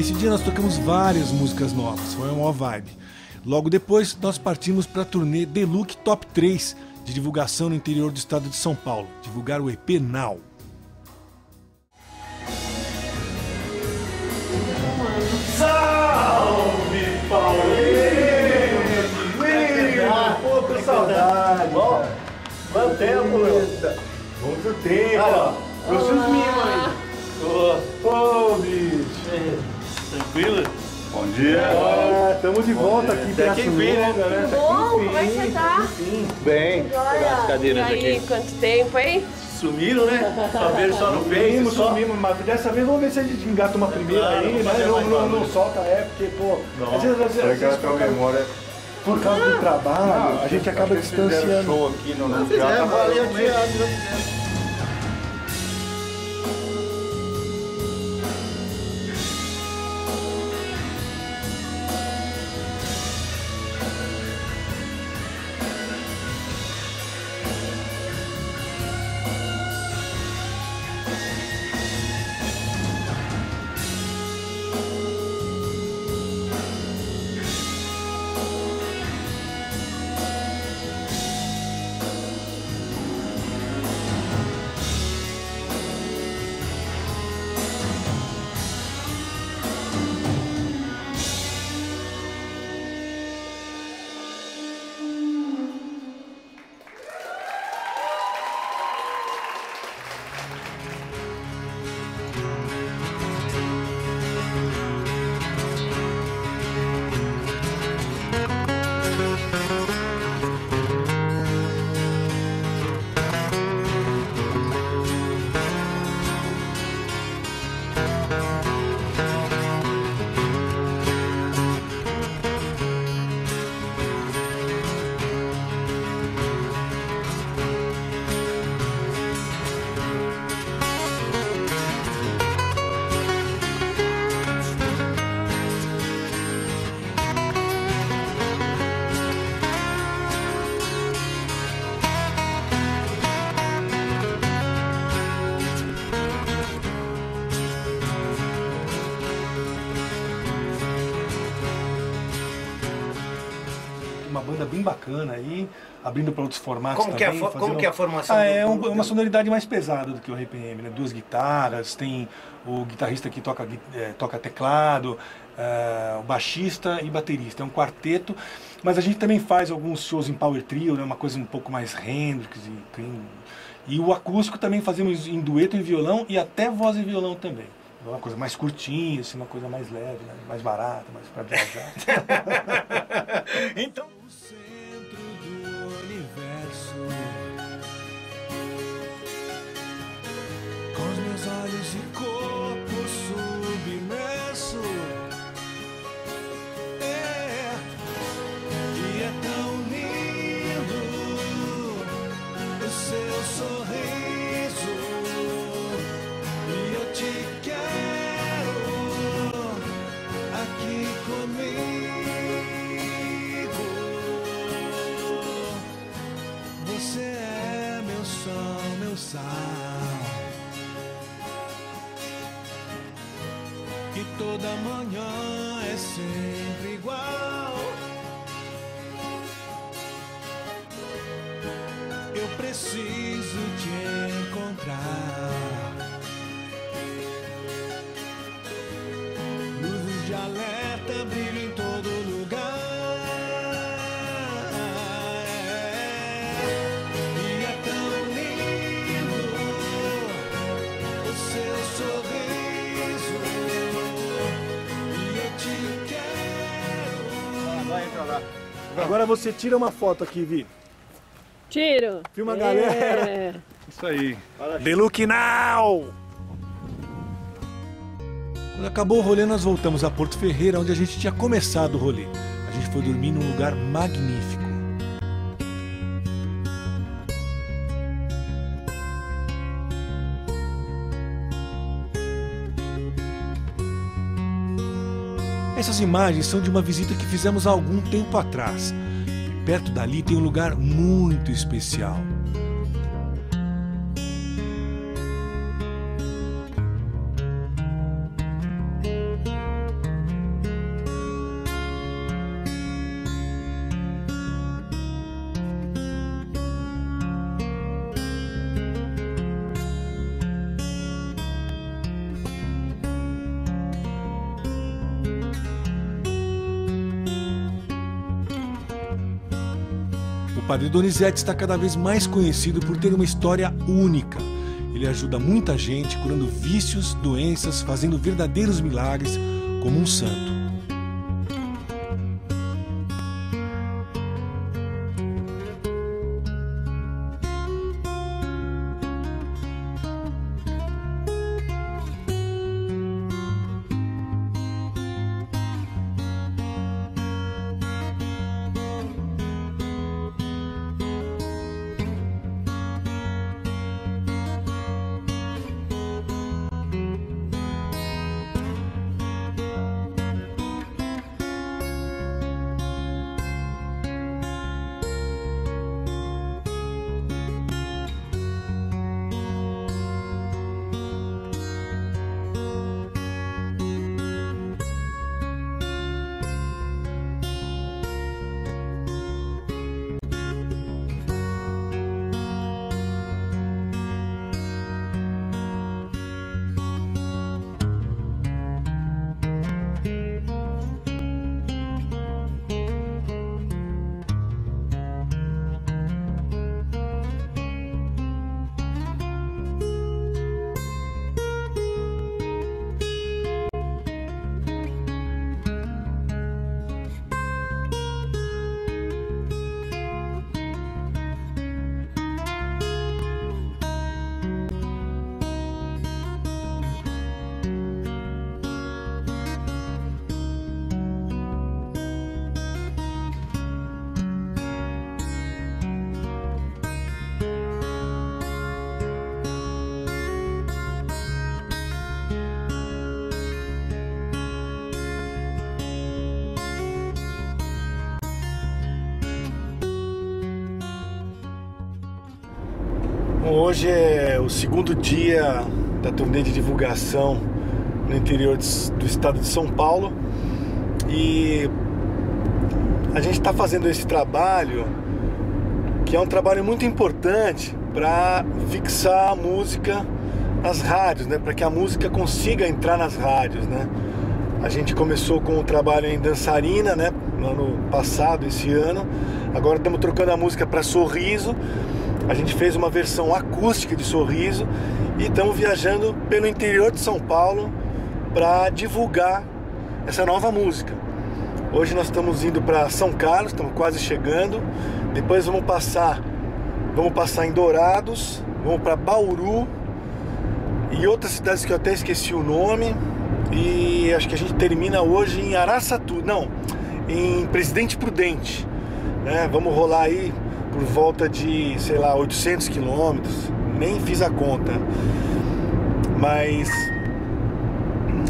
Esse dia nós tocamos várias músicas novas, foi uma vibe. Logo depois, nós partimos para a turnê Deluxe Top 3 de divulgação no interior do estado de São Paulo, divulgar o EP Now. Salve Paulinho! Pô, com saudade! Bom, quanto tempo, Muito tempo! Ah, Trouxe os mimos aí! Ô, bicho! Tranquilo? Bom dia! Ah, estamos de volta aqui Até quem vem, né? né? Bom, como é que você tá? Bem! Olha, as cadeiras e aí, aqui. quanto tempo, hein? Sumiram, né? Só veio só no Face, Sumimos, só. sumimos, mas dessa vez vamos ver se a gente engata uma primeira claro, aí, né? fazer Não, não, não solta, é, porque, pô, Não. às vezes, às vezes, às vezes por, causa, memória. por causa do trabalho, a gente acaba distanciando. show aqui no Não ali ali, adiado, não banda bem bacana aí, abrindo para outros formatos Como que é a também. como que é a formação Ah, é um- do- uma sonoridade mais pesada do que o RPM, né? Duas guitarras, tem o guitarrista que toca, eh, toca teclado, eh, o baixista e baterista. É um quarteto, mas a gente também faz alguns shows em power trio, né? Uma coisa um pouco mais Hendrix e Cream. E o acústico também fazemos em dueto em violão e até voz e violão também. Uma coisa mais curtinha, assim, uma coisa mais leve, né? mais barata, mais para viajar. Então. Toda manhã é sempre igual. Eu preciso te encontrar. Agora você tira uma foto aqui, Vi. Tiro. Filma a É. galera. Isso aí. The Look Now! Quando acabou o rolê, nós voltamos a Porto Ferreira, onde a gente tinha começado o rolê. A gente foi dormir num lugar magnífico. Essas imagens são de uma visita que fizemos há algum tempo atrás. E perto dali tem um lugar muito especial. Padre Donizete está cada vez mais conhecido por ter uma história única. Ele ajuda muita gente curando vícios, doenças, fazendo verdadeiros milagres como um santo. Bom, hoje é o segundo dia da turnê de divulgação no interior do estado de São Paulo e a gente está fazendo esse trabalho que é um trabalho muito importante para fixar a música nas rádios, né? Para que a música consiga entrar nas rádios, né? A gente começou com o trabalho em dançarina, né? No ano passado, esse ano. Agora estamos trocando a música para Sorriso. A gente fez uma versão acústica de Sorriso e estamos viajando pelo interior de São Paulo para divulgar essa nova música. Hoje nós estamos indo para São Carlos, estamos quase chegando. Depois vamos passar, vamos passar em Dourados, vamos para Bauru e outras cidades que eu até esqueci o nome. E acho que a gente termina hoje em Araçatu, não, em Presidente Prudente. né? Vamos rolar aí por volta de, sei lá, 800 quilômetros. Nem fiz a conta. Mas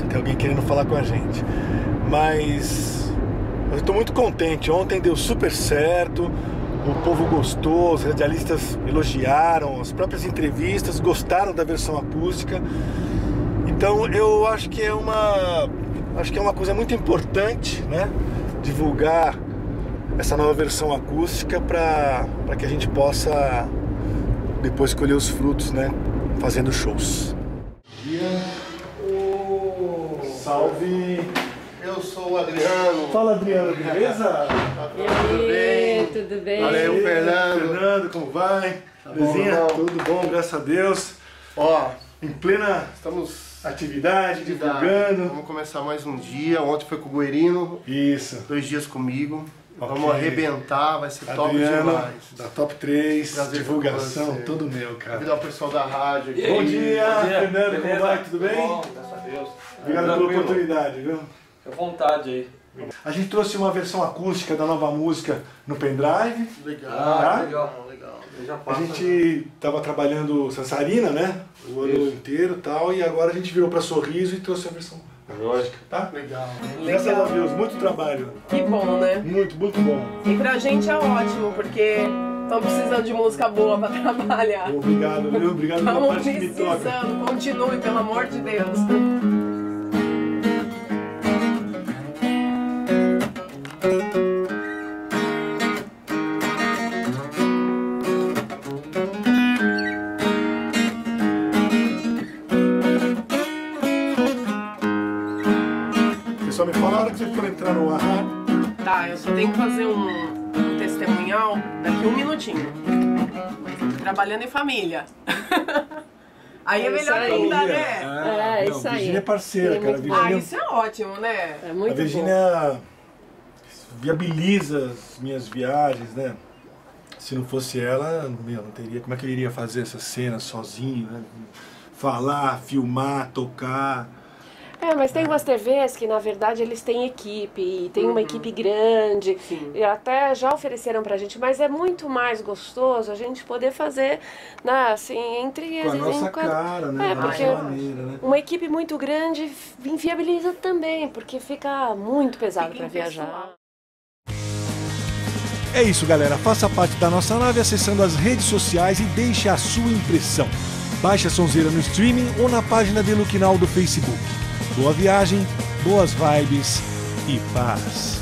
tem alguém querendo falar com a gente. Mas eu estou muito contente. Ontem deu super certo. O povo gostou, os radialistas elogiaram, as próprias entrevistas gostaram da versão acústica. Então eu acho que é uma acho que é uma coisa muito importante, né? Divulgar essa nova versão acústica para que a gente possa depois colher os frutos, né? Fazendo shows. Salve! Eu sou o Adriano. Fala Adriano, beleza? Tá tudo bem? tudo bem? Valeu. Aí, Fernando. Fernando, como vai? bom, Belezinha? irmão? Tudo bom, graças a Deus. Ó, Em plena estamos atividade, divulgando. Vamos começar mais um dia. Ontem foi com o Guerino, Isso. dois dias comigo. Ok. Vamos arrebentar, vai ser top Adriano, demais. da Top 3, Prazer divulgação, todo meu, cara. Convidar o pessoal da rádio aqui. Bom dia, Bom dia, Fernando, como vai? Tudo bem? Bom, graças a Deus. Obrigado pela oportunidade, viu? Fica à vontade aí. A gente trouxe uma versão acústica da nova música no pendrive. Legal, Ah, legal, legal. Já A gente tava trabalhando Sansarina, né? O ano Isso. inteiro e tal, e agora a gente virou pra Sorriso e trouxe a versão Lógico. tá? Legal. Graças a Deus, muito trabalho. Que bom, né? Muito, muito bom. E pra gente é ótimo, porque estamos precisando de música boa pra trabalhar. Obrigado, viu? Obrigado pela Estamos parte que me toca. precisando, continue, pelo amor de Deus. Só tenho que fazer um, um testemunhal daqui um minutinho. Trabalhando em família. Aí é, É melhor ainda, Família. né? É, não, isso aí. Virgínia é parceira, cara. A muito bom. Ah, isso é ótimo, né? É a muito bom. Virgínia viabiliza as minhas viagens, né? Se não fosse ela, meu, não teria. Como é que eu iria fazer essas cenas sozinho, né? Falar, filmar, tocar. É, mas tem umas TVs que na verdade eles têm equipe, e tem uma equipe grande, Sim. e até já ofereceram pra gente, mas é muito mais gostoso a gente poder fazer, né, assim, entre Com a nossa em- cara, né? É, porque- maneira, né? uma equipe muito grande inviabiliza também, porque fica muito pesado pra viajar. É isso, galera. Faça parte da nossa nave acessando as redes sociais e deixe a sua impressão. Baixe a Sonzeira no streaming ou na página de Luquinal do Facebook. Boa viagem, boas vibes e paz.